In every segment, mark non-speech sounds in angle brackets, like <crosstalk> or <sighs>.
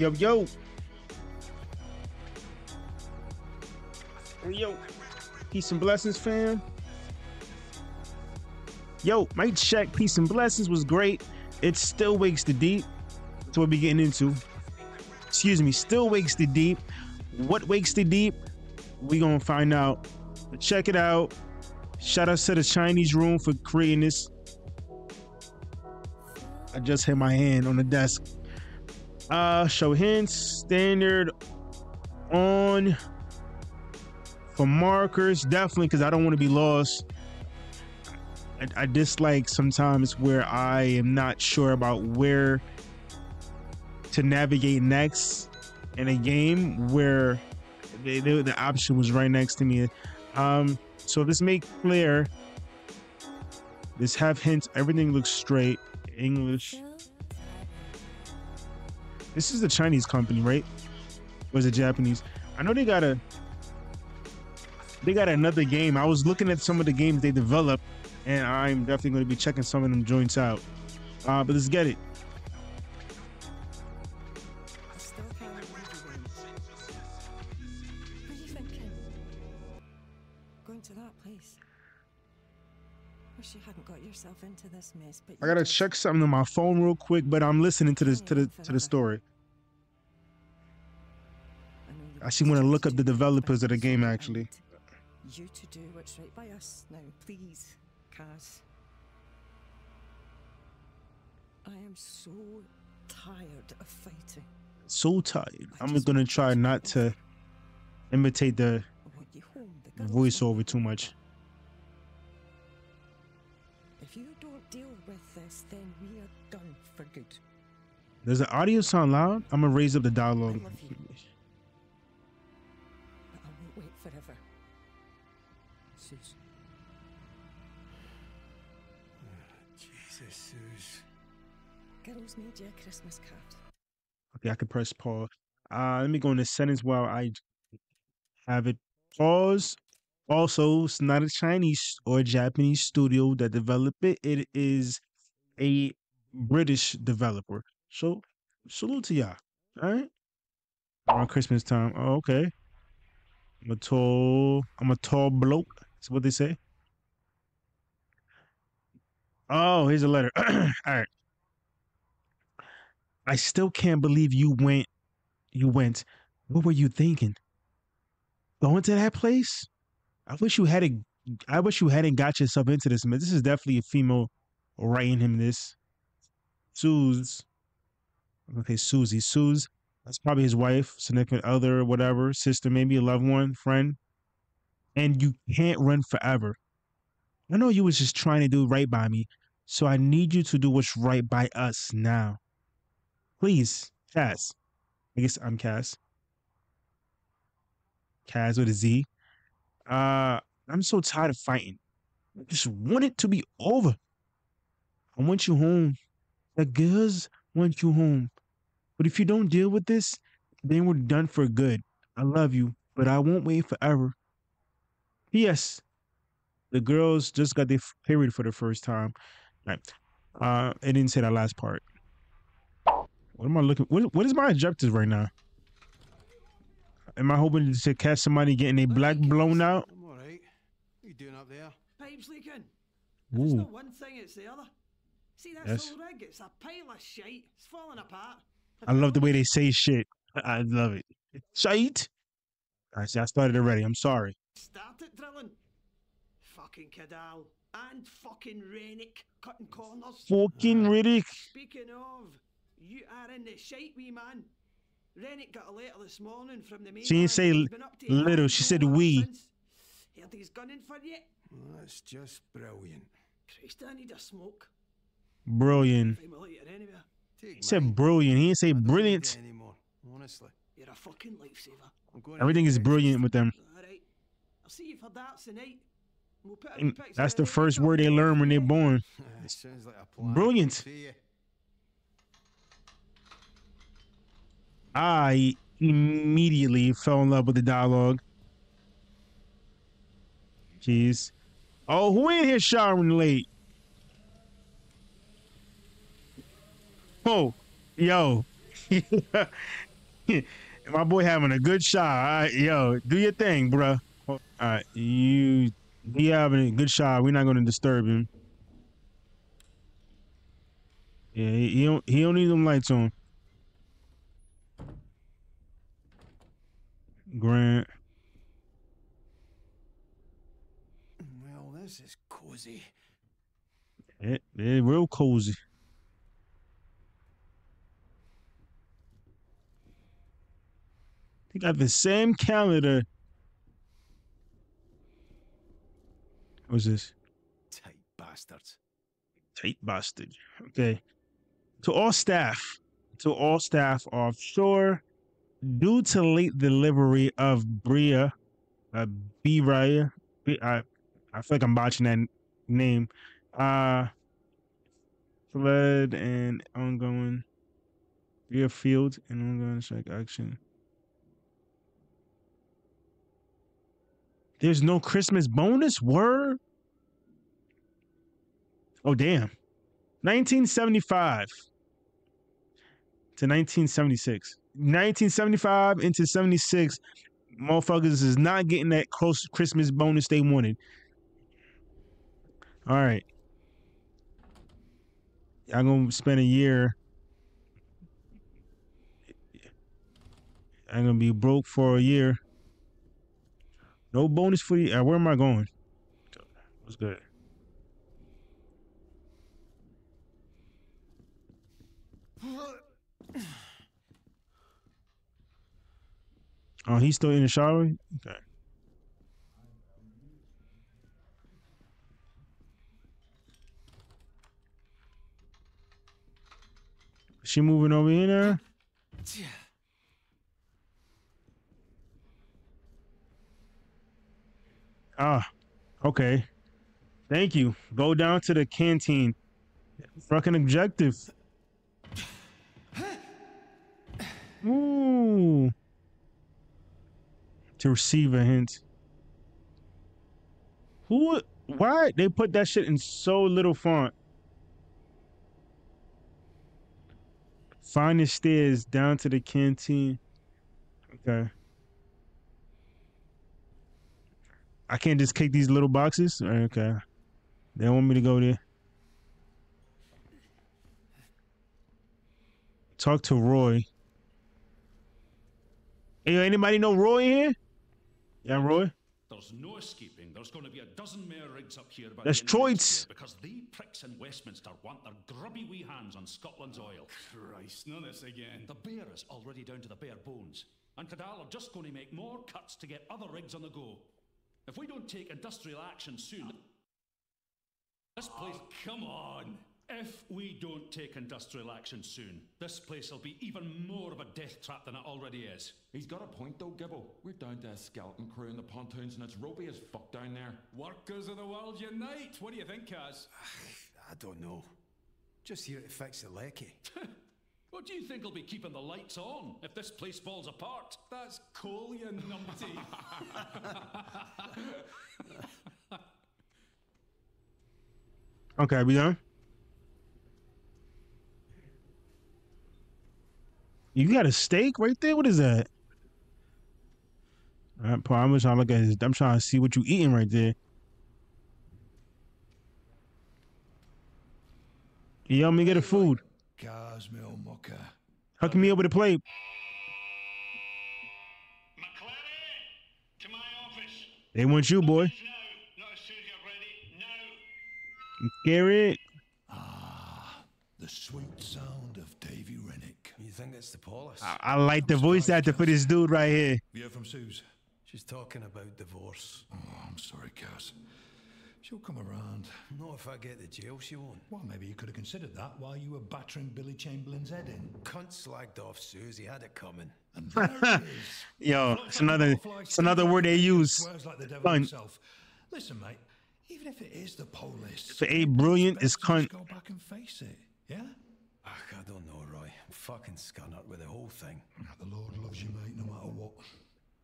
Yo, yo. Yo. Peace and blessings, fam. Yo, mic check. Peace and blessings was great. It still wakes the deep. That's what we getting into. Excuse me. Still wakes the deep. What wakes the deep? We gonna find out. But check it out. Shout out to the Chinese room for creating this. I just hit my hand on the desk. Uh, show hints, standard on for markers, definitely because I don't want to be lost. I, I, dislike sometimes where I am not sure about where to navigate next in a game where the, the, the option was right next to me. Um, so this make clear. This have hints. Everything looks straight. English. This is a Chinese company, right? Is it Japanese? I know they got a they got another game. I was looking at some of the games they developed, and I'm definitely going to be checking some of them joints out. Uh, but let's get it. Mess, I gotta check something on my phone real quick, but I'm listening to this to the to the story. I actually want to look up the developers of the game actually. You to do what's right by us now, please, Caz. I am so tired of fighting. So tired. I'm gonna try not to imitate the voiceover too much. With this, then we are done for good. Does the audio sound loud? I'm gonna raise up the dialogue. i won't wait forever Jesus. Jesus, Suze. Girls made you a Christmas card. Okay, I can press pause. Uh, let me go in the settings while I have it pause. Also, it's not a Chinese or Japanese studio that developed it. It is a British developer. So, salute to y'all. All right. Around Christmas time. Oh, okay. I'm a tall. I'm a tall bloke. That's what they say. Oh, here's a letter. <clears throat> All right. I still can't believe you went. You went. What were you thinking? Going to that place? I wish you hadn't. I wish you hadn't got yourself into this. Man, this is definitely a female writing him this. Suze. Okay, Susie. Suze. That's probably his wife, significant other, whatever, sister, maybe a loved one, friend and you can't run forever. I know you was just trying to do right by me, so I need you to do what's right by us now. Please, Cass. I guess I'm Cass. Cass with a Z. Uh, I'm so tired of fighting. I just want it to be over. I want you home. The girls want you home. But if you don't deal with this, then we're done for good. I love you, but I won't wait forever. Yes, the girls just got their period for the first time. Right. Uh, it didn't say that last part. What am I looking? What What is my objective right now? Am I hoping to catch somebody getting a black blown out? I'm all right. What are you doing up there? Pipes leaking. It's not one thing; it's the other. See that yes. old rig? It's a pile of shite. It's falling apart. I love the way they say shit. <laughs> I love it. Shite. I see. I started already. I'm sorry. Started drilling. Fucking Cadal. And fucking Rennick cutting corners. Fucking Rennick. Speaking of, you are in the shite, wee man. Rennick got a letter this morning from the main. She didn't say little, she said we. Heard he's gunning for you. That's just brilliant. Christ, I need a smoke. Brilliant. He said brilliant. He didn't say brilliant. Anymore, honestly. You're a fucking lifesaver. Everything is brilliant with them. I'll see you for darts tonight. We'll that's the first word they learn when they're born. <laughs> like Brilliant. I immediately fell in love with the dialogue. Jeez. Oh, who in here showering late? Oh, yo. <laughs> My boy having a good shot. All right, yo, do your thing, bro. All right, you he having a good shot. We're not gonna disturb him. Yeah, he, he don't he don't need them lights on. Grant. Well, this is cozy. It, it real cozy. They got the same calendar. What's this? Tight bastards. Tight bastard. Okay. To all staff, to all staff offshore, due to late delivery of Bria, uh, Bria, I, I feel like I'm botching that name. Uh, flood and ongoing Bria field and ongoing strike action. There's no Christmas bonus? Word? Oh, damn. 1975 to 1976. 1975 into 76, motherfuckers is not getting that close Christmas bonus they wanted. All right. I'm gonna spend a year. I'm gonna be broke for a year. No bonus for you. Uh, where am I going? What's good? Oh, he's still in the shower? Okay. She moving over in there? Ah, okay. Thank you. Go down to the canteen. Fucking objective. Ooh. To receive a hint. Who? Why they put that shit in so little font? Find the stairs down to the canteen. Okay. I can't just kick these little boxes. Okay. They want me to go there. Talk to Roy. Hey, anybody know Roy here? Yeah, Roy. There's no escaping. There's going to be a dozen more rigs up here by That's the end of next Troit's. year because they pricks in Westminster want their grubby wee hands on Scotland's oil. Christ, not this again. The bear is already down to the bare bones, and Cadal are just going to make more cuts to get other rigs on the go. If we don't take industrial action soon, this place. Oh, come on! If we don't take industrial action soon, this place will be even more of a death trap than it already is. He's got a point though, Gibbo. We're down to a skeleton crew in the pontoons and it's ropey as fuck down there. Workers of the world unite. What do you think, Caz? <sighs> I don't know. Just here to fix the lecky. <laughs> What do you think will be keeping the lights on if this place falls apart? That's coal, you numpty. <laughs> <laughs> Okay, we done? You got a steak right there? What is that? All right, Paul, I'm trying to look at his, I'm trying to see what you eating right there. You help me get a food. Cars, me old mucker. Hook me over the plate. McLeary, to my office. They want you, boy. Now, not as soon as you're ready. Now. Garrett. The sweet sound of Davy Rennick. You think it's the police? I, I like the voice actor for this dude right here. You heard from Suze? She's talking about divorce. Oh, I'm sorry, Cass. She'll come around. Not if I get the jail, she won't. Well, maybe you could have considered that while you were battering Billy Chamberlain's head in. Cunt slagged off Susie, had it coming. And there it <laughs> is. Yo, it's another, it's another word they use. Like the devil Cunt. himself. Listen, mate. Even if it is the police, If it ain't brilliant, best it's cunt. Go back and face it. Yeah. Ach, I don't know, Roy. I'm fucking scunnered with the whole thing. The Lord loves you, mate, no matter what.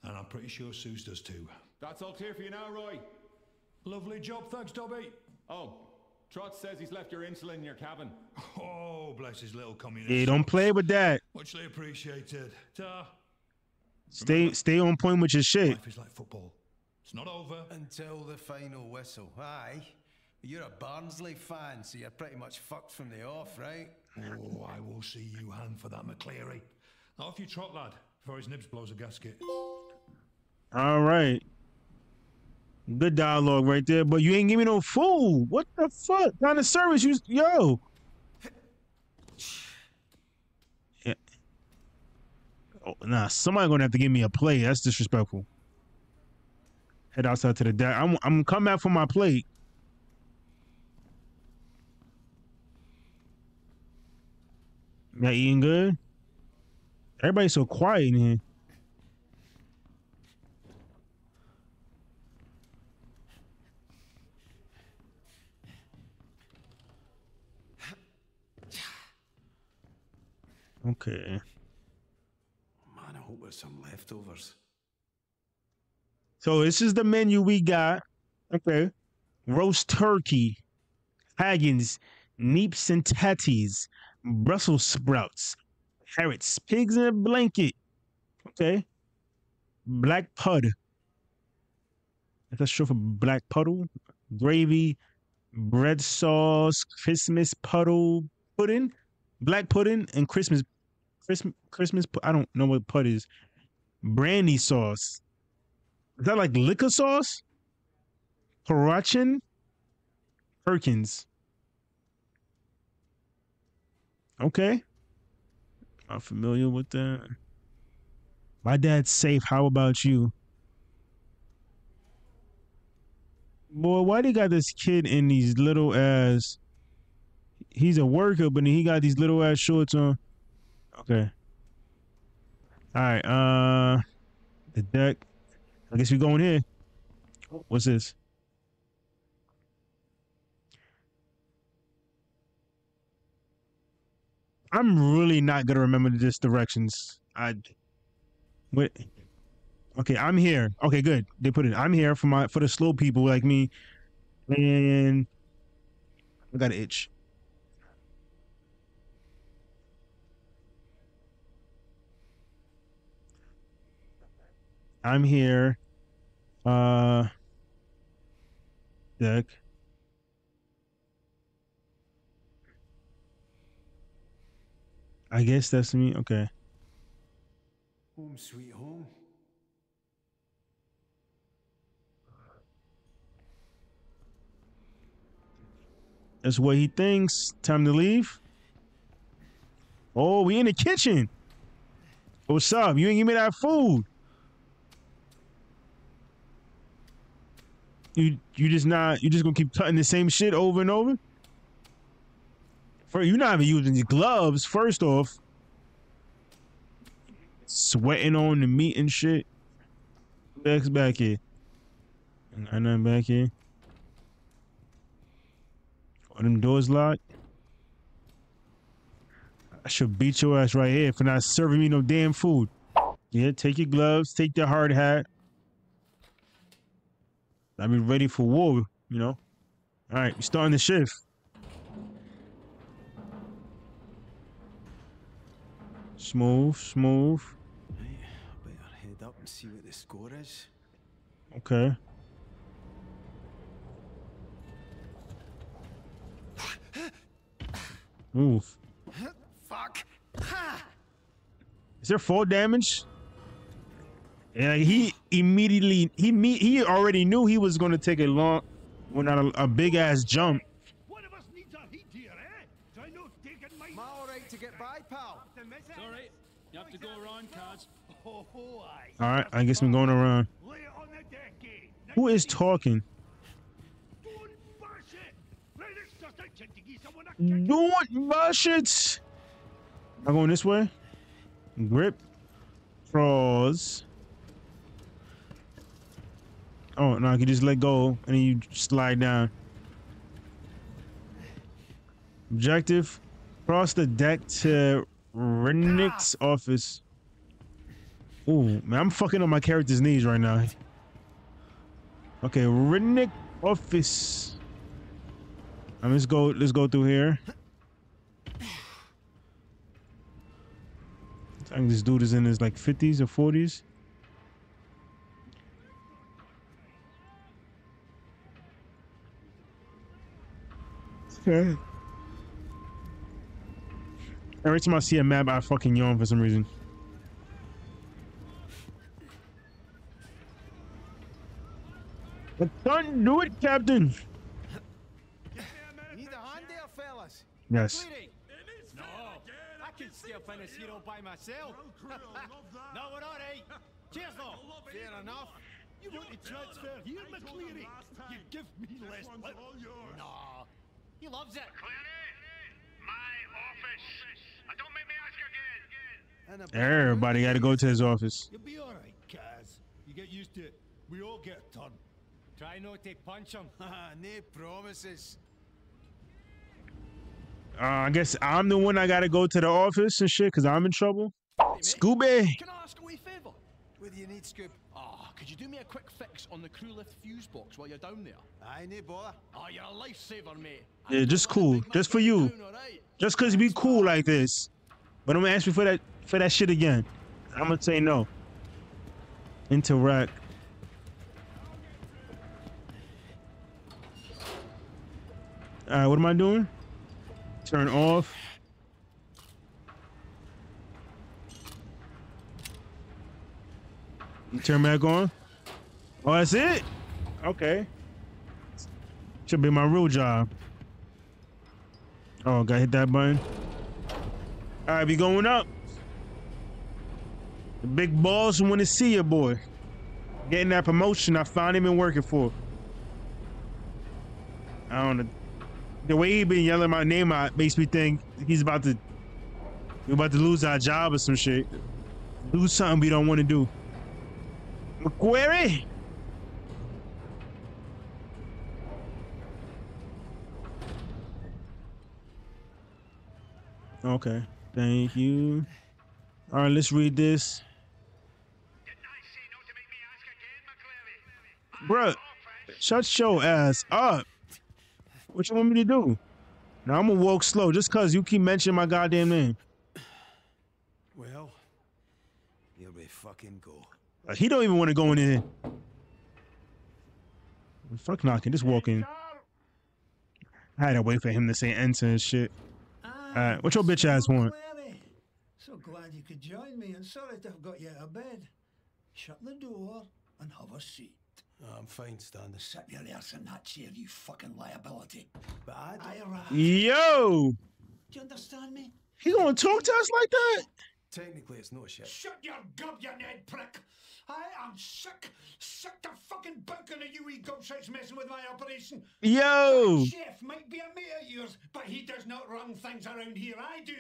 And I'm pretty sure Suze does too. That's all clear for you now, Roy. Lovely job, thanks, Dobby. Oh, Trot says he's left your insulin in your cabin. <laughs> Oh, bless his little community. Hey, don't play with that. Muchly appreciated. Ta. Stay stay on point with your shit. Life is like football. It's not over. Until the final whistle. Aye. You're a Barnsley fan, so you're pretty much fucked from the off, right? Oh, I will see you hand for that, McLeary. Off you trot, lad, before his nibs blows a gasket. All right. Good dialogue right there, but you ain't give me no food. What the fuck? Kind of service you yo. Oh, nah, somebody gonna have to give me a plate. That's disrespectful. Head outside to the deck. I'm I'm coming back for my plate. Y'all eating good? Everybody's so quiet in here. Okay. Man, I hope there's some leftovers. So this is the menu we got. Okay. Roast turkey, haggis, neeps and tatties, Brussels sprouts, carrots, pigs in a blanket. Okay. Black pud. That's short for black puddle. Gravy, bread sauce, Christmas puddle pudding, black pudding, and Christmas Christmas Christmas. I don't know what pud is. Brandy sauce. Is that like liquor sauce? Parachin? Perkins. Okay. I'm familiar with that. My dad's safe. How about you? Boy, why do they got this kid in these little ass? He's a worker, but he got these little ass shorts on. Okay. All right. Uh, the deck. I guess we going here. What's this? I'm really not gonna remember this directions. I wait. Okay, I'm here. Okay, good. They put it. I'm here for my for the slow people like me, and I got an itch. I'm here. Uh, deck. I guess that's me. Okay. Home sweet home. That's what he thinks. Time to leave. Oh, we in the kitchen. What's up? You ain't give me that food. You you just not you just gonna keep cutting the same shit over and over? For you not even using your gloves, first off. Sweating on the meat and shit. Back's back here. Got nothing back here. Are them doors locked? I should beat your ass right here for not serving me no damn food. Yeah, take your gloves, take the hard hat. I be ready for war, you know? All right, we starting the shift. Smooth, smooth. Right, better head up and see what the score is. Okay. Move. Fuck! Is there fall damage? Yeah, he immediately he me he already knew he was gonna take a long, well not a, a big ass jump. All right, I guess I'm going around. Who is talking? Don't bash it! Am going this way? Grip. Cross. Oh no, I can just let go and then you slide down. Objective. Cross the deck to Rennick's office. Ooh, man, I'm fucking on my character's knees right now. Okay, Rennick office. Let's go. Let's go through here. I think this dude is in his like 50s or 40s. Okay. Every time I see a map, I fucking yawn for some reason. But don't do it, Captain. Need a hand there, fellas? Yes. No, I can still finish here all by myself. no, we're all right. Cheers, though. Fair enough. You want to transfer here, McLeary? You give me less lip. No, he loves it. My office. And don't make me ask again. And Everybody got to go to his office. You'll be all right, Caz. You get used to it. We all get a turn. Try not to punch him. <laughs> no promises. Uh, I guess I'm the one I got to go to the office and shit because I'm in trouble. Scooby. Can I ask a wee favour? What do you need, Scoop? Ah, could you do me a quick fix on the crew lift fuse box while you're down there? Aye, no bother. Ah, you're a lifesaver, mate. Yeah, just cool. Just for you. Down, all right? Just because we cool like this. But I'm gonna ask you for that for that shit again. I'm gonna say no. Interact. All right, what am I doing? Turn off. Turn back on. Oh, that's it. Okay. Should be my real job. Oh, gotta hit that button. All right, we going up. The big balls want to see you, boy. Getting that promotion I finally been working for. I don't know. The way he been yelling my name out makes me think he's about to we're about to lose our job or some shit. Do something we don't want to do. McLeary! Okay. Thank you. All right, let's read this. Bruh, shut your ass up. What you want me to do? Now I'm gonna walk slow just cause you keep mentioning my goddamn name. Well, here we fucking go. Like, he don't even want to go in there. Fuck knocking, just walking. I had to wait for him to say enter and shit. Ah, Alright, what your bitch ass want? So glad you could join me, and sorry to have got you out of bed. Shut the door and have a seat. Oh, I'm fine, standing. Sit your ass in that chair, you fucking liability. But I don't- Ira, Yo! do you understand me? He gonna talk to us like that? Technically, it's not shit. Shut your gob, you Ned prick! I am sick, sick to fucking bunking of you wee gobshites messing with my operation. Yo! Chef might be a mate of yours, but he does not run things around here. I do.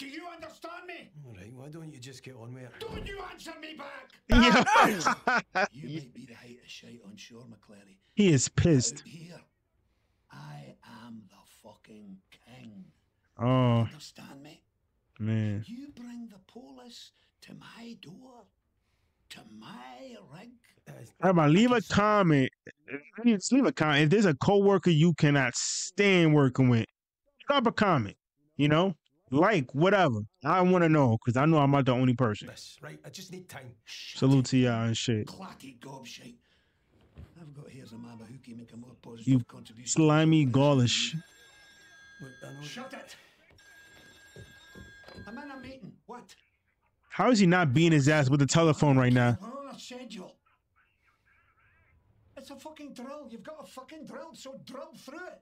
Do you understand me? All right, why don't you just get on with it? Don't you answer me back! <laughs> Yo! <laughs> You might be the height of shite on shore, McLeary. he is pissed. Out here, I am the fucking king. Oh, Understand me? man. You bring the police to my door, to my rig. How about leave a comment? Leave a comment. If there's a coworker you cannot stand working with, drop a comment. You know, like whatever. I want to know because I know I'm not the only person. This, right? I just need time. Salute to y'all and shit. Clatty gobshite. I've got here's a mama who can make a more positive You contribution. slimy Gaulish. Look, I know. Shut it! I'm in a meeting. What? How is he not beating his ass with the telephone right now? We're on a schedule. It's a fucking drill. You've got a fucking drill, so drill through it.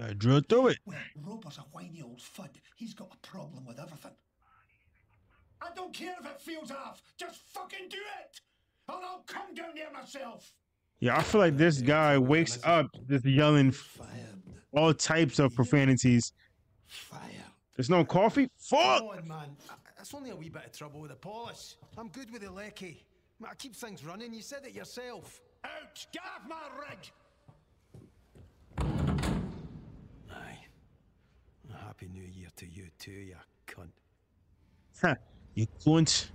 I drill through it. Well, Roper's a whiny old fud. He's got a problem with everything. I don't care if it feels off. Just fucking do it, or I'll come down there myself. Yeah, I feel like this guy wakes up just yelling Fired. all types of profanities. Fired. There's no coffee? Fuck! Come on, man. I- It's only a wee bit of trouble with the polish. I'm good with the lecky. I keep things running. You said it yourself. Out! Get off my rig! Aye. A happy New Year to you too, you cunt. Huh, you cunt.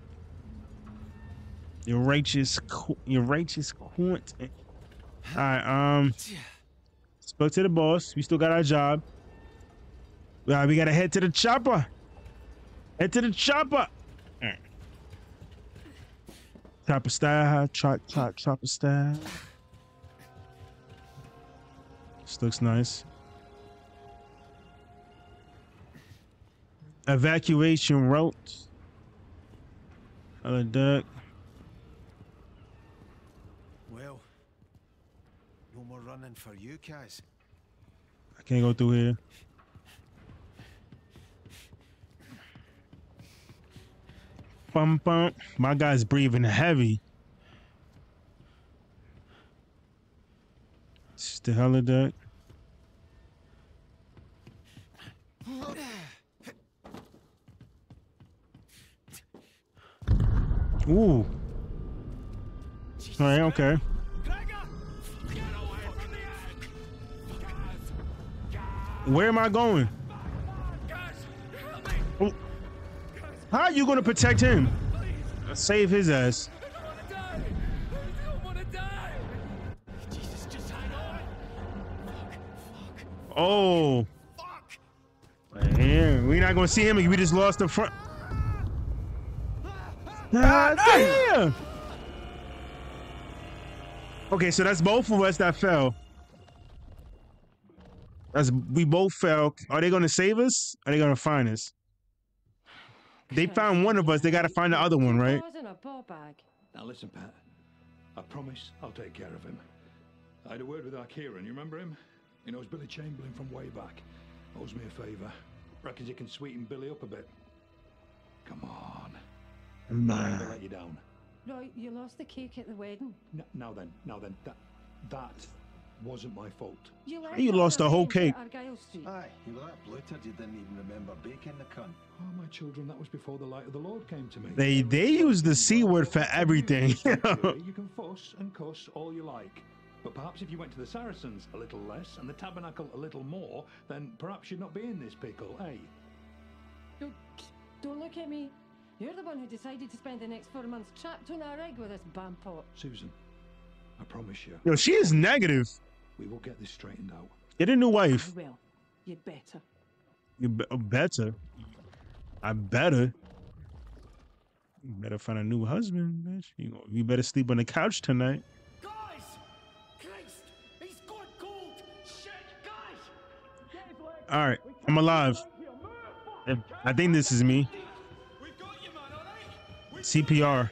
You righteous, cu- you righteous cunt. All right, um, spoke to the boss. We still got our job. Uh, we gotta head to the chopper. Head to the chopper. Chopper style, chop, chop, chopper style. This looks nice. Evacuation route. Other duck. Well, no more running for you, Caz. I can't go through here. Bum bum. My guy's breathing heavy. It's the helideck. Ooh. All right, okay. Where am I going? Oh. How are you going to protect him? Save his ass. Oh. Man, we're not going to see him. We just lost the front. God damn. Okay, so that's both of us that fell. That's we both fell. Are they gonna save us? Are they gonna find us? They found one of us. They gotta find the other one, right? Now listen, Pat. I promise I'll take care of him. I had a word with our Kieran. You remember him? He knows Billy Chamberlain from way back. Owes me a favour. Reckons he can sweeten Billy up a bit. Come on. I'm not gonna let you down. Right, you lost the cake at the wedding. N- now then, now then, that that wasn't my fault. You, You lost the whole cake. Argyle Street. Aye, you were that bloated you didn't even remember baking the cunt. Oh, my children, that was before the light of the Lord came to me. They they use the c word for everything. <laughs> You can fuss and cuss all you like. But perhaps if you went to the Saracens a little less and the Tabernacle a little more, then perhaps you'd not be in this pickle, eh? Don't, don't look at me. You're the one who decided to spend the next four months trapped on a rig with this bampot. Susan, I promise you, Yo, she is negative. we will get this straightened out. Get a new wife. Well, you'd better. You be- uh, better. I better. You better find a new husband, bitch. You, know, you better sleep on the couch tonight. Guys! Christ! He's gone cold! Shit, guys! All right, I'm alive. I think this is me. CPR.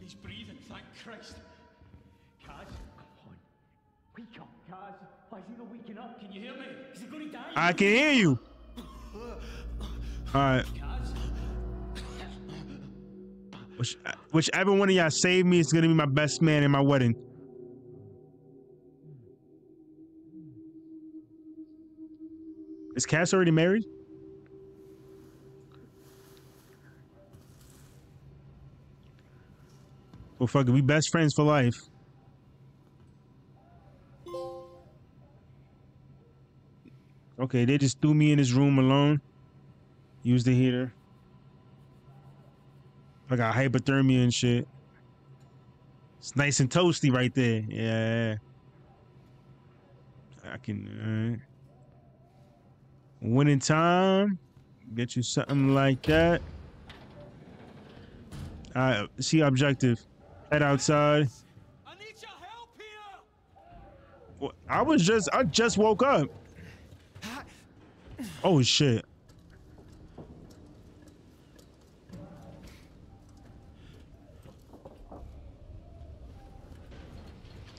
He's breathing, thank Christ. Caz, come on. Wake up, Caz. Why is he not waking up? Can you hear me? Is he going to die? I can hear you. All right. Which, whichever one of y'all save me is gonna be my best man in my wedding. Is Cass already married? Well, fuck it, we best friends for life. Okay, they just threw me in this room alone. Use the heater. I got hypothermia and shit. It's nice and toasty right there. Yeah. I can. Uh, winning time. Get you something like that. Right, see objective. Head outside. I need your help here! Well, I was just, I just woke up. Oh shit.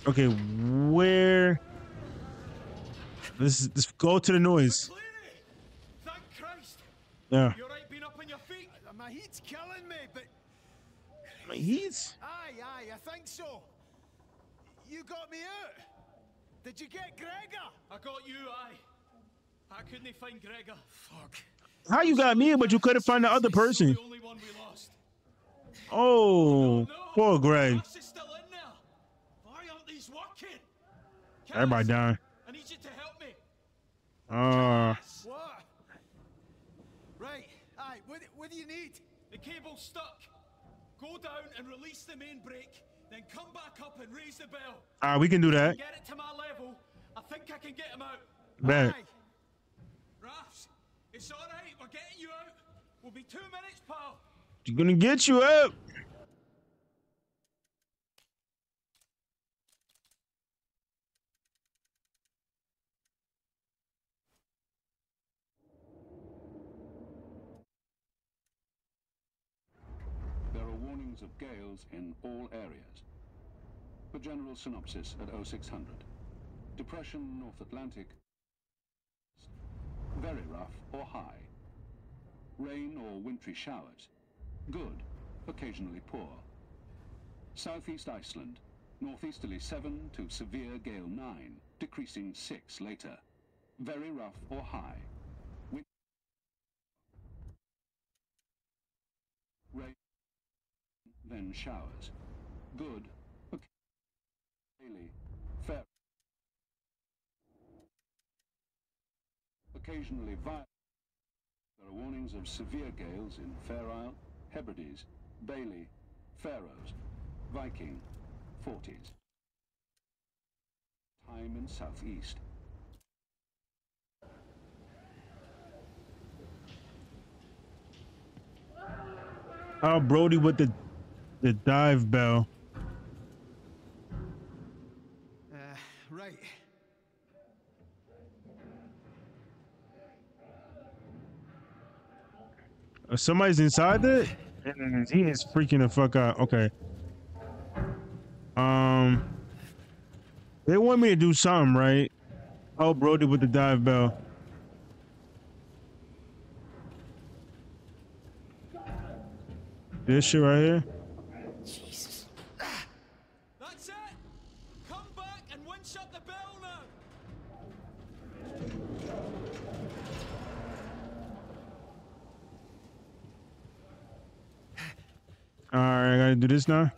Okay, where? Let's, let's go to the noise. Thank Christ! Yeah. You alright being up on your feet? My heat's killing me, but He's. aye, aye, I think so. You got me out. Did you get Gregor? I got you, aye. I couldn't find Gregor. Fuck. How you got me, but you couldn't find the other person? The only one we lost. Oh, poor Greg. Gus is still in there. Why aren't these working? Everybody dying. I need you to help me. Uh, What? Right, aye, what, what do you need? The cable's stuck. Go down and release the main brake, then come back up and raise the bell. All right, we can do that. Get it to my level. I think I can get him out. Man. Rafs, it's all right. We're getting you out. We'll be two minutes, pal. We're gonna get you out. Warnings of gales in all areas. The general synopsis at 0600. Depression North Atlantic. Very rough or high. Rain or wintry showers. Good, occasionally poor. Southeast Iceland. Northeasterly 7 to severe gale 9, decreasing 6 later. Very rough or high. Wind rain, then showers. Good, daily, fair. Occasionally violent. There are warnings of severe gales in Fair Isle, Hebrides, Bailey, Faroes, Viking, Forties. Time in southeast. Oh, Brody with the the dive bell. Uh, right. Uh, Somebody's inside it. He is freaking the fuck out. Okay. Um, they want me to do something, right? Oh, Brody with the dive bell. This shit right here. Jesus. That's it. Come back and winch up the bell now. All right, I gotta do this now.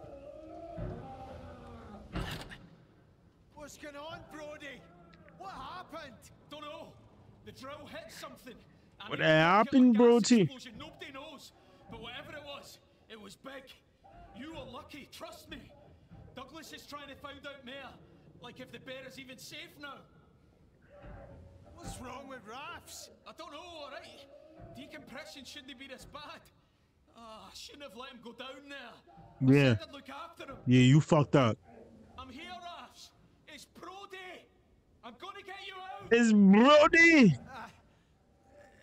What's going on, Brody? What happened? Don't know. The drill hit something. What it broke out a happened, gas Brody? Douglas is trying to find out more. Like if the bear is even safe now. What's wrong with Rafs? I don't know, alright? Decompression shouldn't be this bad. Ah, I shouldn't have let him go down there. Yeah. I'd look after him. Yeah, you fucked up. I'm here, Rafs. It's Brody. I'm gonna get you out. It's Brody. Ah,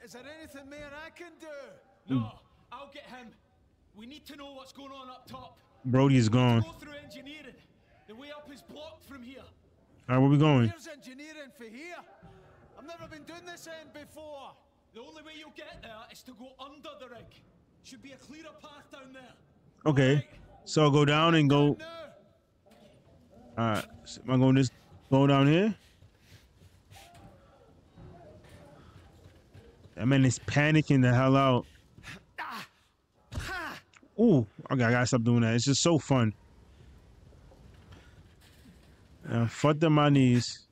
is there anything more I can do? No, I'll get him. We need to know what's going on up top. Brody is gone. Go through engineering. The way up is blocked from here. All right, where we going? Here's engineering for here. I've never been doing this end before. The only way you'll get there is to go under the rig. Should be a clearer path down there. Okay, so I'll go down and go. All right, so am I going this? Go down here. That man is panicking the hell out. Ah. Ooh, okay, I gotta stop doing that. It's just so fun. Uh, fuck the my knees.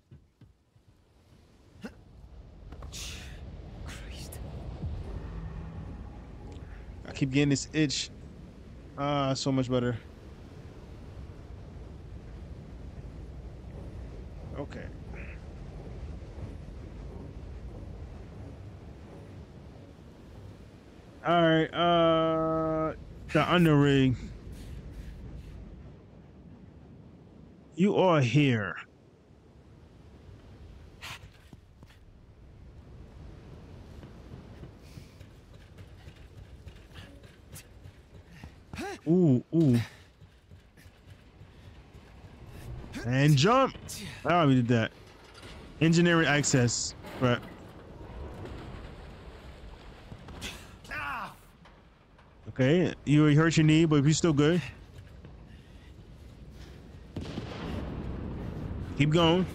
I keep getting this itch. Ah, so much better. Okay. All right. Uh, the underrig. You are here. Ooh, ooh. And jump. Oh, we did that. Engineering access. Right. Okay, you hurt your knee, but you're still good. Keep going.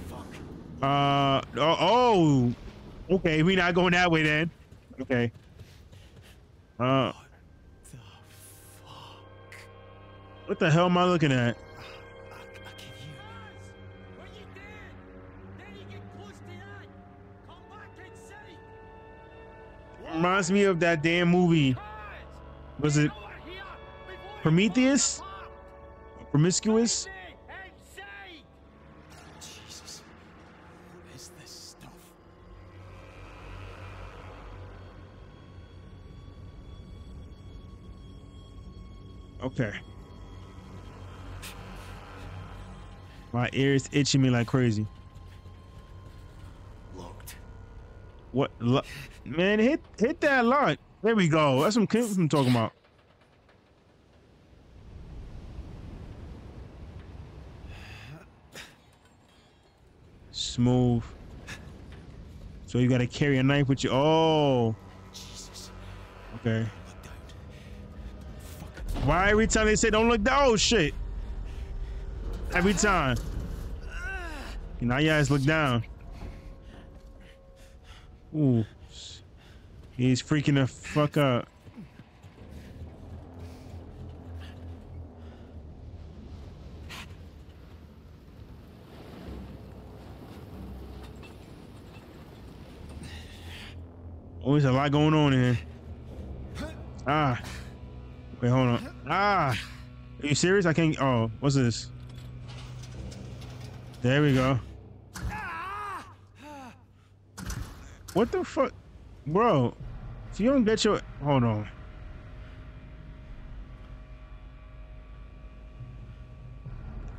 Uh oh, oh. Okay, we not going that way then. Okay. Uh. What the hell am I looking at? Reminds me of that damn movie. Was it Prometheus? Promiscuous? Okay. My ears is itching me like crazy. Locked. What? Lo- Man, hit hit that lock. There we go. That's what I'm talking about. Smooth. So you gotta carry a knife with you. Oh. Okay. Why every time they say don't look down? Oh shit. Every time. Now you guys look down. Ooh. He's freaking the fuck up. Oh, there's a lot going on in here. Ah. Wait, hold on. Ah. Are you serious? I can't. Oh, what's this? There we go. What the fuck? Bro, if you don't get your. Hold on.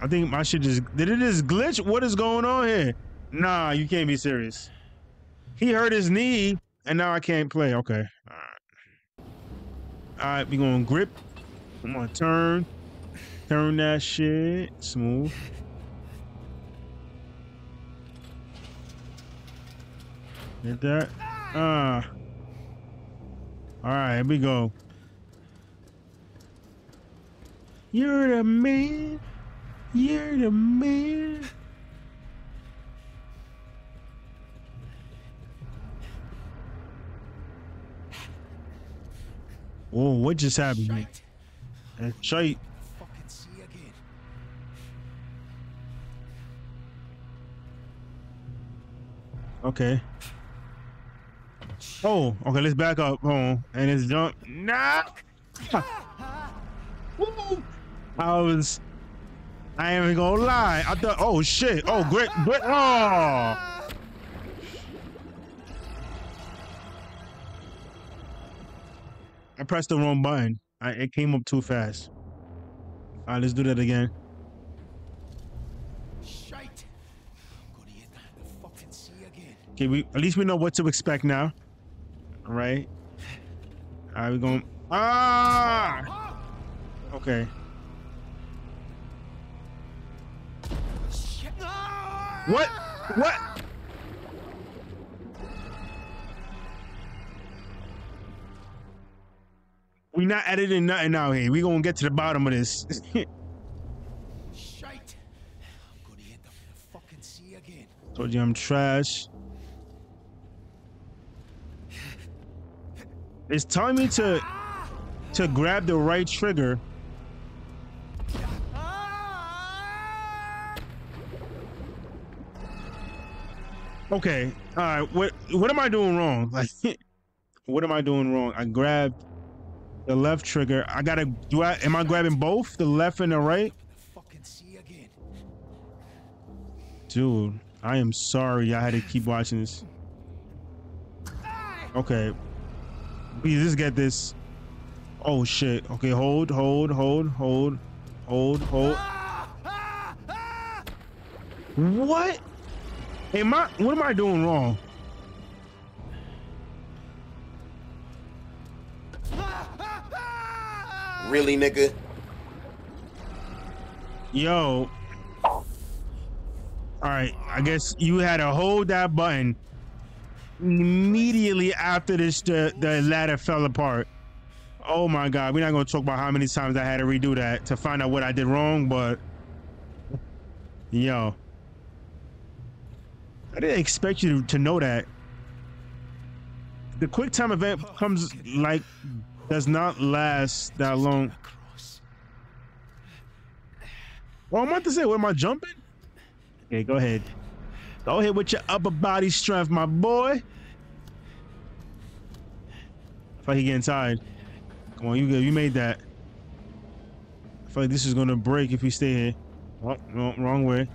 I think my shit just. Did it just glitch? What is going on here? Nah, you can't be serious. He hurt his knee, and now I can't play. Okay. All right. We gonna grip. I'm gonna turn. Turn that shit. Smooth. Get that. Ah. All right, here we go. You're the man. You're the man. Whoa, what just happened? Shite. That's shite. Okay. Oh, okay, let's back up. Home and it's jump. Nah. <laughs> Woo. I was. I ain't even gonna lie. I thought. Oh shit. Oh, great. Great. Oh. I pressed the wrong button. I, it came up too fast. All right, let's do that again. Shite. I'm gonna hit the fucking sea again. Okay, we at least we know what to expect now. All right. All right, we're going. Ah. Okay. What? What? We not editing nothing out here. We gonna get to the bottom of this. Shite. I'm gonna hit the fucking sea again. Told you I'm trash. It's telling me to to grab the right trigger. Okay. All right. What what am I doing wrong? <laughs> Like what am I doing wrong? I grabbed the left trigger. I gotta do I am I grabbing both? The left and the right? Dude, I am sorry I had to keep watching this. Okay. Please just get this. Oh shit. Okay, hold, hold, hold, hold, hold, hold. What? Am I what am I doing wrong? Really, nigga? Yo. All right, I guess you had to hold that button immediately after this the, the ladder fell apart. Oh my god, we're not gonna talk about how many times I had to redo that to find out what I did wrong, but yo. I didn't expect you to, to know that. The quick time event comes like does not last that long. Well, I'm about to say, what am I jumping? Okay, go ahead. Go ahead with your upper body strength, my boy. I feel like he getting tired. Come on, you you made that. I feel like this is gonna break if we stay here. Oh, no, wrong way.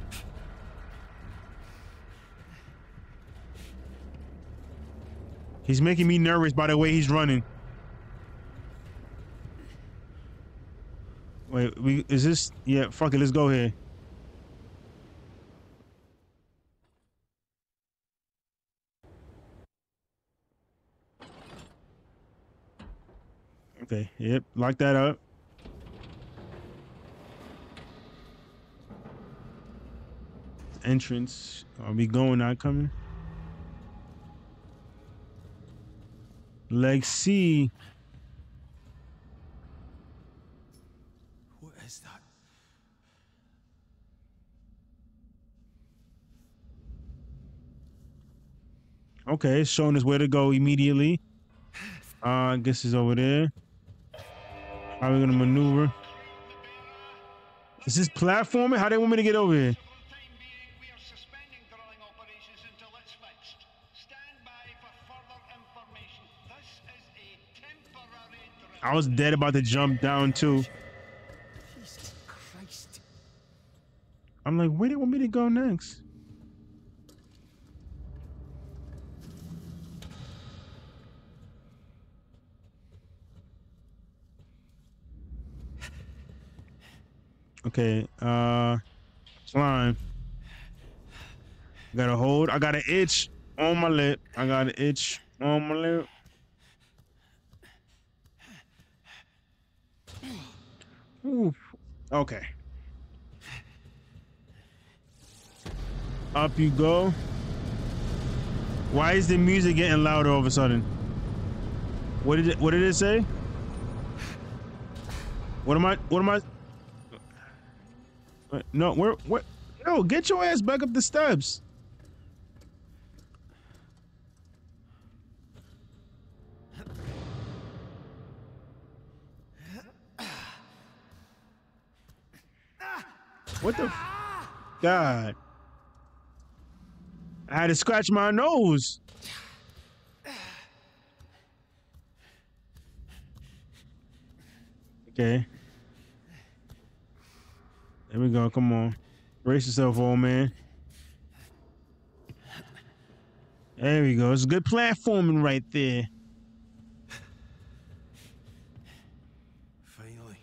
He's making me nervous by the way he's running. Wait, we is this? Yeah, fuck it. Let's go here. Okay. Yep. Lock that up. Entrance. Are we going? Not coming? Leg C. Okay, it's showing us where to go immediately. Uh, I guess it's over there. How are we gonna maneuver? Is this platforming? How they want me to get over here? I was dead about to jump down too. Jesus Christ. I'm like, where do you want me to go next? Okay, uh, slime. Got a hold. I got an itch on my lip. I got an itch on my lip. Okay. Up you go. Why is the music getting louder all of a sudden? What did it what did it say? What am I what am I No, where what get your ass back up the steps. What the? God. I had to scratch my nose. Okay. There we go. Come on. Brace yourself, old man. There we go. It's good platforming right there. Finally,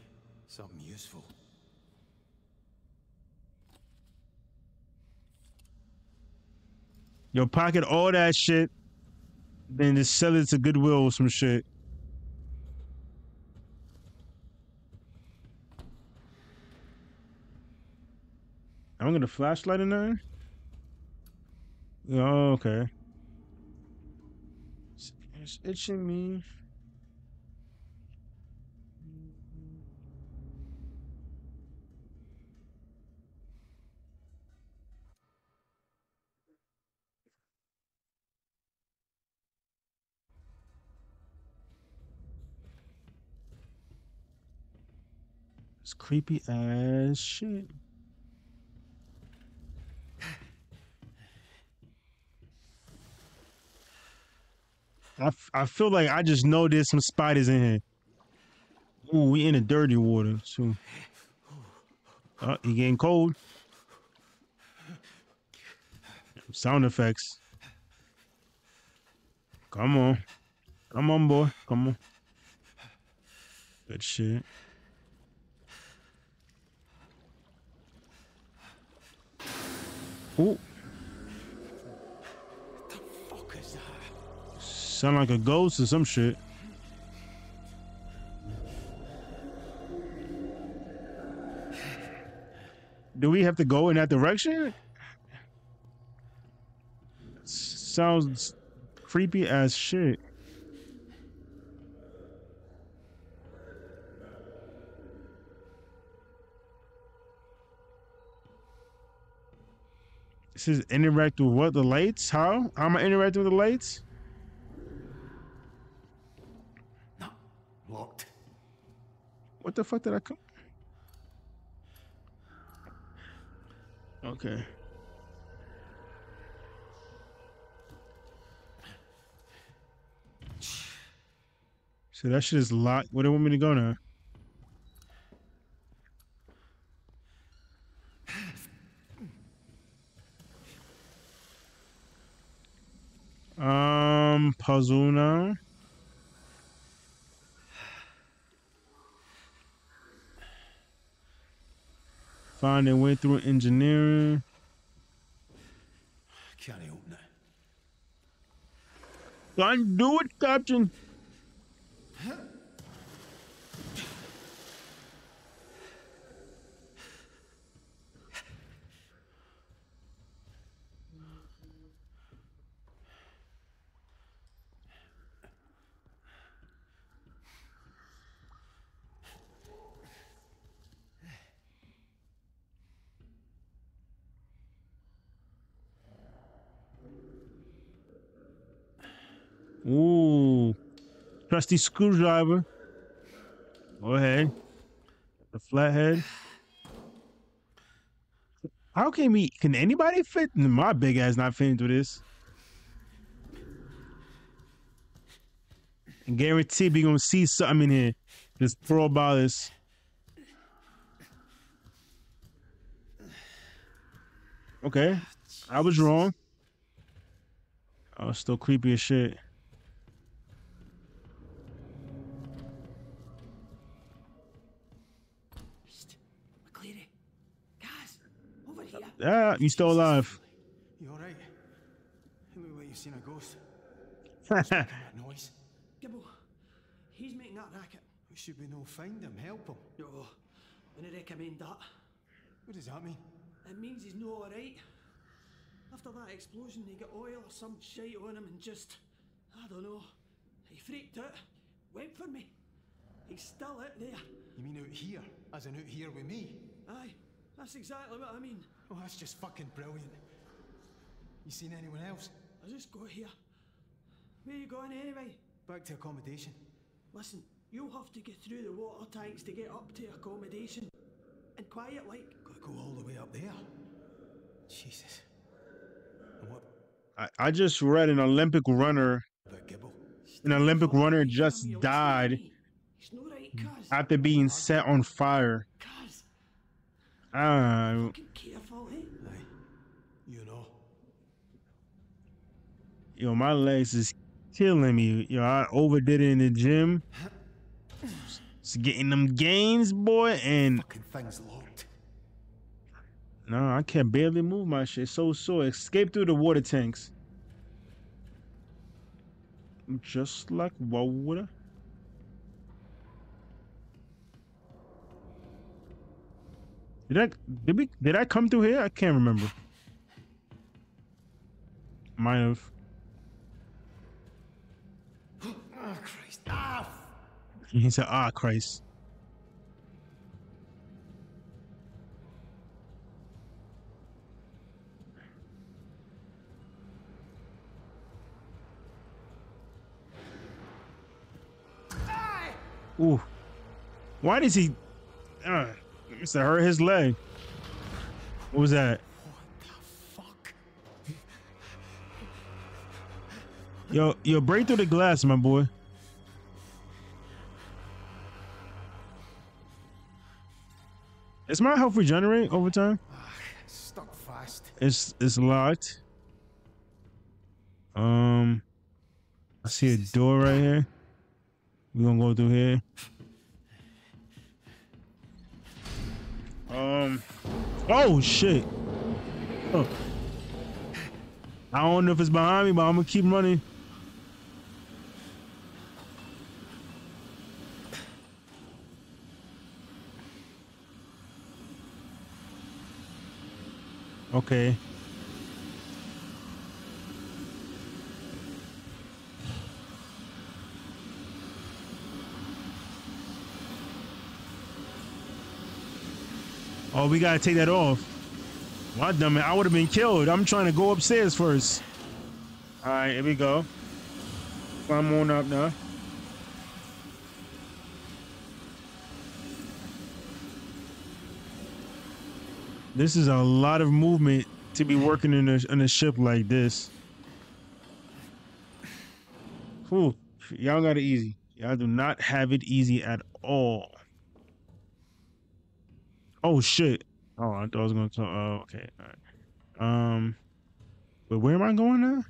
something useful. Yo, pocket all that shit, then just sell it to Goodwill or some shit. I'm gonna flashlight in there. Oh, okay. It's, it's itching me. It's creepy as shit. I, I feel like I just know there's some spiders in here. Ooh, we in the dirty water too. Uh, he getting cold. Sound effects. Come on. Come on, boy. Come on. Good shit. Ooh. Fuck is that? Sound like a ghost or some shit. Do we have to go in that direction? Sounds creepy as shit. This is interact with what? The lights? How? How am I interacting with the lights? Locked. What the fuck did I come? Okay. So that shit is locked. Where do you want me to go now? Um, puzzle now. Find their way through engineering. Can't open it. Can't do it, Captain. Trusty screwdriver. Go ahead. The flathead. How can we can anybody fit my big ass not fit into this? And guarantee we gonna see something in here. Just throw about this. Okay. I was wrong. I was still creepy as shit. Yeah, you still alive. You alright? It looked like you've seen a ghost. <laughs> that noise. Gibble, he's making that racket. We should we no find him, help him? No, wouldn't recommend that. What does that mean? It means he's no alright. After that explosion, he got oil or some shite on him and just, I don't know. He freaked out, went for me. He's still out there. You mean out here? As in out here with me? Aye, that's exactly what I mean. Oh, that's just fucking brilliant. You seen anyone else? I just got here. Where you going anyway? Back to accommodation. Listen, you'll have to get through the water tanks to get up to accommodation. And quiet like. Gotta go all the way up there. Jesus. What? I, I just read an Olympic runner. An Olympic runner just died after being set on fire. Uh, Careful, eh? You know. Yo, my legs is killing me. Yo, I overdid it in the gym. It's getting them gains, boy, and Fucking thing's locked. no, I can barely move my shit. So sore. Escape through the water tanks. Just like water. Did I did we did I come through here? I can't remember. Might have. Oh, Christ. Ah! He said, "Ah, Christ." Ooh. Why does he? Uh, must have hurt his leg. What was that? Yo, yo, break through the glass, my boy. Is my health regenerate over time? Stuck fast. It's it's locked. Um, I see a door right here. We gonna go through here. Um. Oh shit. Oh. I don't know if it's behind me, but I'm gonna keep running. Okay. Oh, we gotta take that off. My dumb I would have been killed. I'm trying to go upstairs first. All right, here we go. Climb on up now. This is a lot of movement to be working in a, in a ship like this. Whew. Y'all got it easy. Y'all do not have it easy at all. Oh shit. Oh, I thought I was gonna talk. Oh, okay. All right. Um, but where am I going now?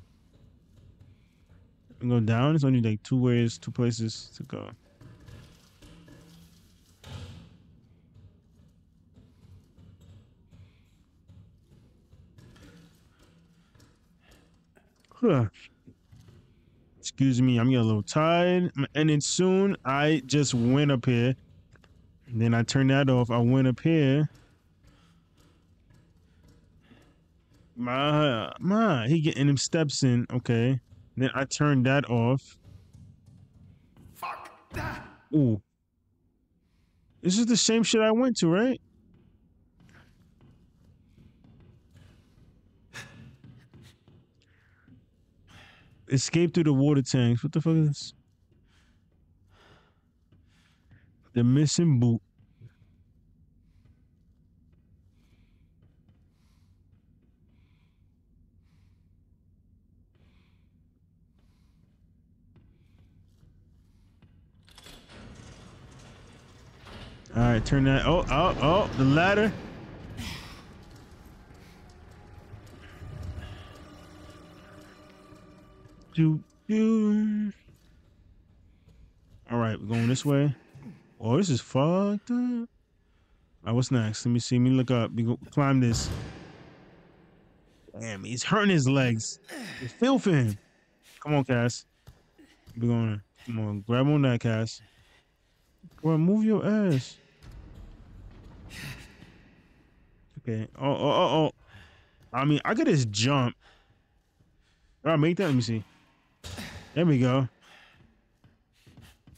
I go down. It's only like two ways, two places to go. Excuse me, I'm getting a little tired. And then soon. I just went up here. Then I turned that off. I went up here. My my, he getting them steps in. Okay. Then I turned that off. Fuck. That. Ooh. This is the same shit I went to, right? Escape through the water tanks. What the fuck is this? The missing boot. All right, turn that. Oh, oh, oh, the ladder. Do do. All right, we're going this way. Oh, this is fucked up. All right, what's next? Let me see. Let me look up. We go climb this. Damn, he's hurting his legs. It's him. Come on, Caz. We're going. Come on, grab on that, Caz. Bro, move your ass. Okay. Oh, oh, oh, oh. I mean, I could just jump. All right, make that. Let me see. There we go.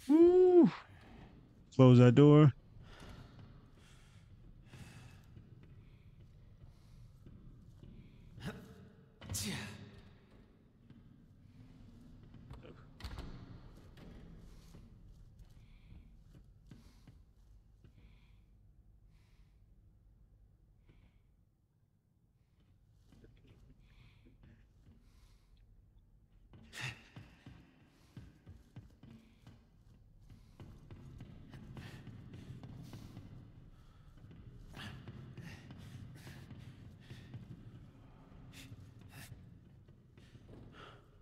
Woo. Close that door.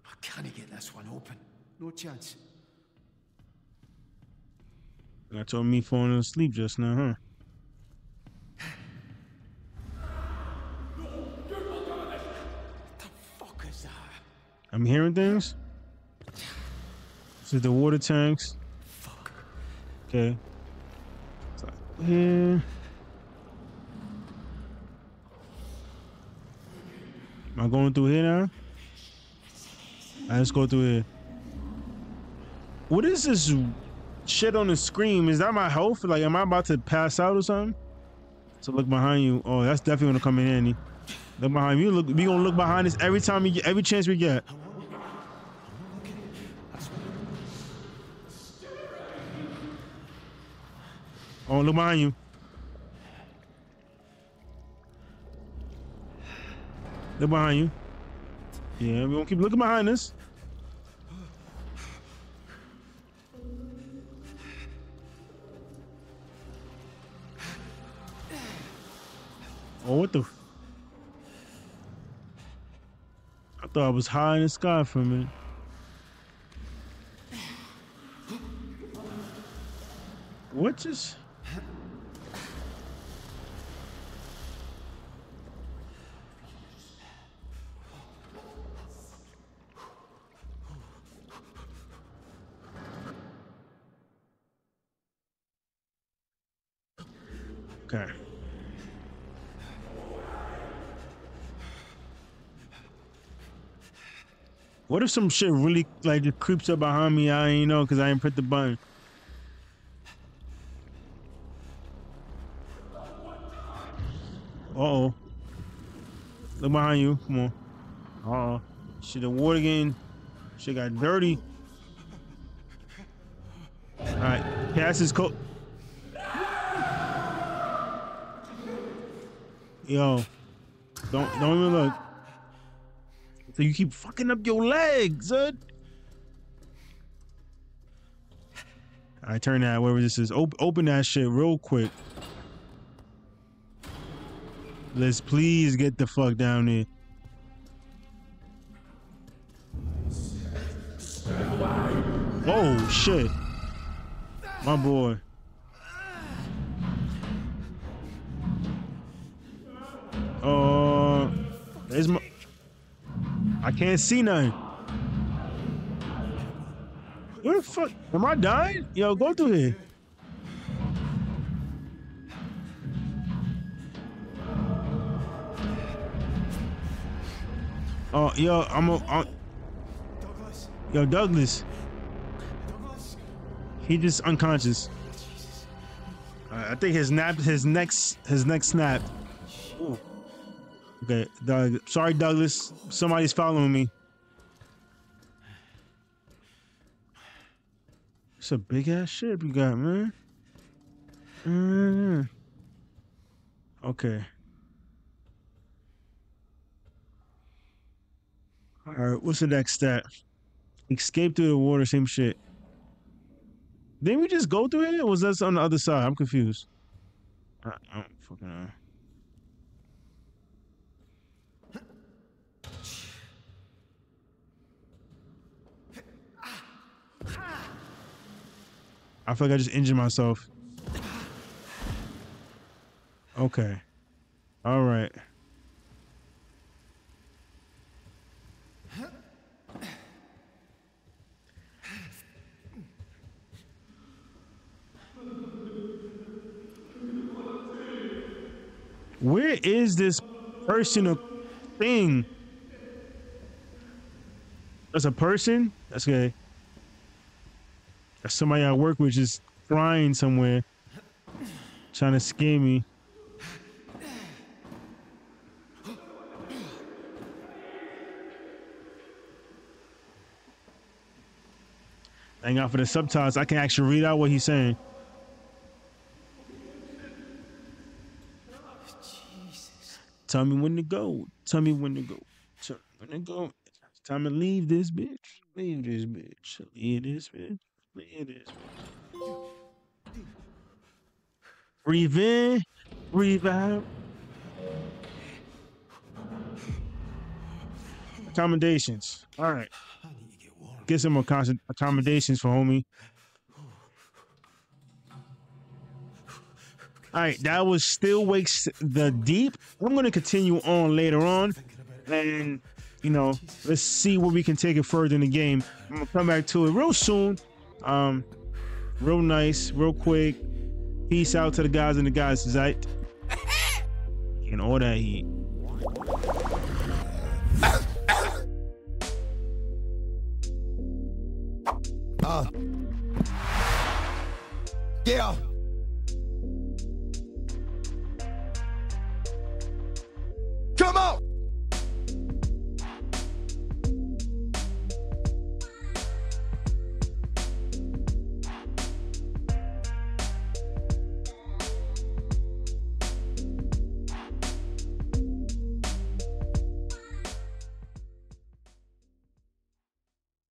I can't get this one open. No chance. I told me falling asleep just now, huh? Fuck? I'm hearing things. Is the water tanks. Okay. So, Here. Am I going through here now? Alright, let's go through here. What is this shit on the screen? Is that my health? Like, am I about to pass out or something? So look behind you. Oh, that's definitely gonna come in handy. Look behind you. Look, we gonna look behind us every time we get, every chance we get. Oh, look behind you. Look behind you. Yeah, we gonna keep looking behind us. Oh, what the? I thought I was high in the sky for a minute. What just? What if some shit really like just creeps up behind me? I ain't know because I ain't press the button. Uh oh. Look behind you. Come on. Uh oh. Shit, the water getting. Shit got dirty. All right. Pass his coat. Yo. Don't don't even look. So you keep fucking up your legs, son. I turn that wherever this is. Op- open that shit real quick. Let's please get the fuck down there. Oh shit. My boy. Uh, there's my. I can't see nothing. Where the fuck? Am I dying? Yo, go through here. Oh, yo, I'm a. I'm, yo, Douglas. He just unconscious. Uh, I think his nap, his next, his next snap. Okay, Doug. Sorry, Douglas. Somebody's following me. It's a big ass ship you got, man. Mm. Okay. All right, what's the next step? Escape through the water, same shit. Didn't we just go through it? Or was that on the other side? I'm confused. I, I don't fucking know. I feel like I just injured myself. Okay. All right. Where is this personal thing? That's a person? That's okay. Somebody I work with just crying somewhere. Trying to scare me. Thank God for the subtitles. I can actually read out what he's saying. Tell me when to go. Tell me when to go. Tell me when to go. It's time to leave this bitch. Leave this bitch. Leave this bitch. Bitch. Breathe in. Breathe out. Accommodations. All right. Get some accom- accommodations for homie. All right, that was Still Wakes the Deep. I'm to continue on later on. And, you know, let's see where we can take it further in the game. I'm to come back to it real soon. Um, real nice, real quick. Peace out to the guys and the guys. Zeit. And all that heat. Uh. Yeah.